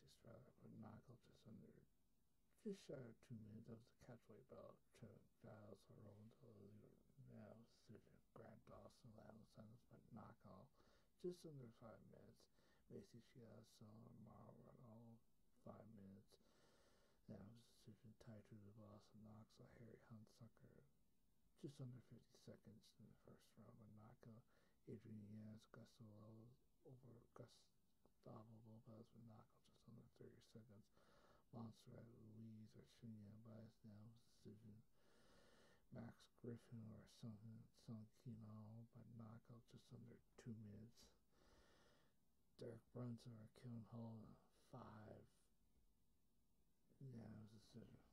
Jesse Strada, but Knockout just under just shy of two minutes. Was the catchweight bout. Trevin Giles or Roman now decision. Grant Dawson, Alan Sanders, but knockout just under five minutes. Macy Chiasson or Mara all five minutes. Was decision. tied to the Boston Knox or Harry Hunsucker just under 50 seconds in the first round with knockout. Adrian Yanez, Gustavo over Gustavo Lopez knockout just under 30 seconds. Montserrat Louise or Shinyan by now decision. Max Griffin or Sun, Sun Kino by knockout just under two minutes. Derek Brunson or Kevin Holland, five. Yeah, it was a decision.